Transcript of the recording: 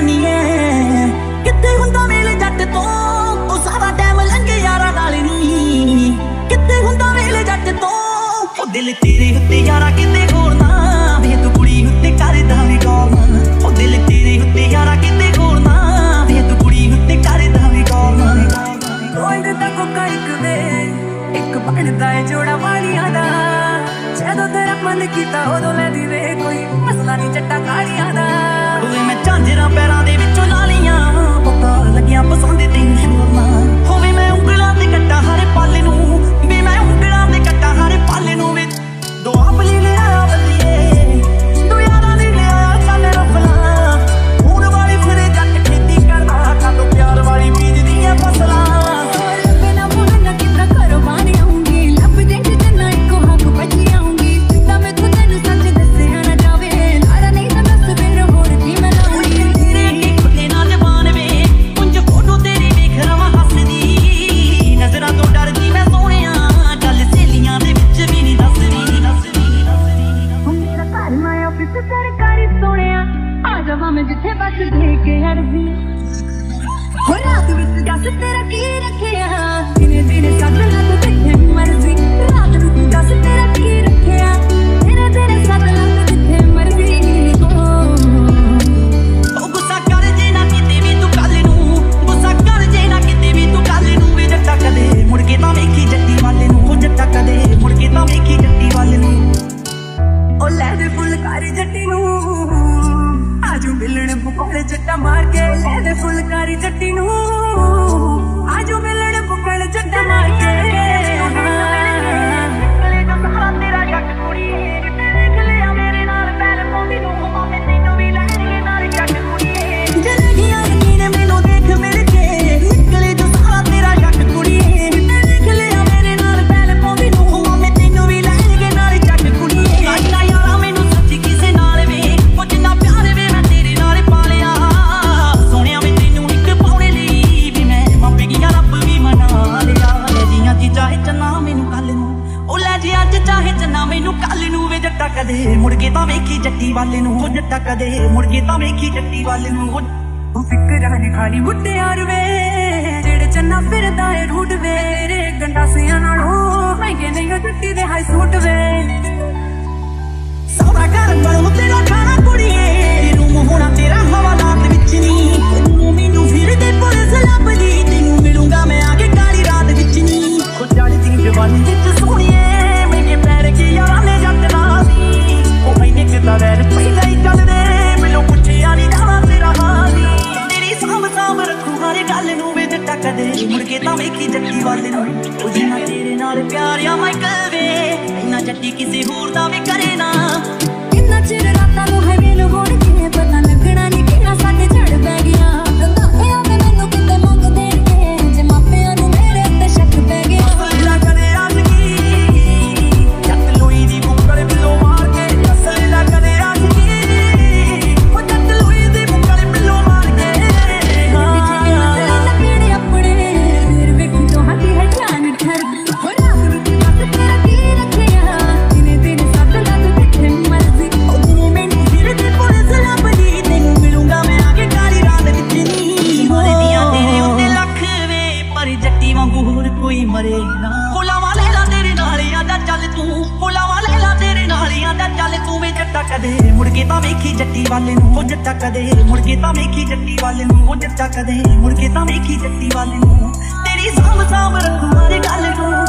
ਜਾਨੀ ਉਹ ਸਾਰਾ ਟਾਈਮ ਵੇ ਕੋਈ ਇੱਕ ਬਣਦਾ ਜਦੋਂ ਤੇਰਾ ਮਨ ਕੀਤਾ ਕੋਈ। ਮਸਲਾ ਨਹੀਂ ਚੱਟਾ ਕਾਲੀਆਂ ਦਾ। ਜੱਟੀ ਵਾਲੇ ਨੂੰ ਹੋ ਜੱਟਾ ਕਦੇ ਮੁੜ ਕੇ ਤਾਂ ਵੇਖੀ ਜੱਟੀ ਵਾਲੇ ਨੂੰ। ਉਹ ਫਿਕਰਾਂ ਨੇ ਖਾਲੀ ਮੁੱਟਿਆਰ ਵੇ ਜਿਹੜੇ ਚੰਨਾ ਫਿਰਦਾ ਏ ਰੂਟ ਵੇ ਤੇਰੇ ਗੰਡਾਸਿਆਂ ਨਾਲ ਹੋ ਮਹਿੰਗੇ ਨਹੀਂ ਜੱਟੀ ਦੇ ਹਾਈ ਸੂਟ ਵੇ। ਕਿਸੇ ਹੋਰ ਦਾ ਵੀ ਕਰ ਮਰੇ ਨਾ। ਫੁੱਲਾਵਾ ਲੈ ਲਾ ਤੇਰੇ ਨਾਲ ਆਂਦਾ ਚੱਲ ਤੂੰ। ਫੁੱਲਾਵਾ ਲੈ ਲਾ ਤੇਰੇ ਨਾਲ ਆਂਦਾ ਚੱਲ ਤੂੰ ਵੇ ਜੱਟਾ ਕਦੇ। ਮੁੜ ਕੇ ਤਾਂ ਵੇਖੀ ਜੱਟੀ ਵਾਲੇ ਨੂੰ। ਉਹ ਜੱਟਾ ਕਦੇ। ਮੁੜ ਕੇ ਤਾਂ ਵੇਖੀ ਜੱਟੀ ਵਾਲੇ ਨੂੰ। ਉਹ ਜੱਟਾ ਕਦੇ। ਮੁੜ ਕੇ ਤਾਂ ਵੇਖੀ ਜੱਟੀ ਵਾਲੇ ਨੂੰ। ਤੇਰੀ ਸਾਂਭ ਸਾਂਭ ਰੱਖੂ ਮਾਰੇ ਗੱਲ ਨੂੰ।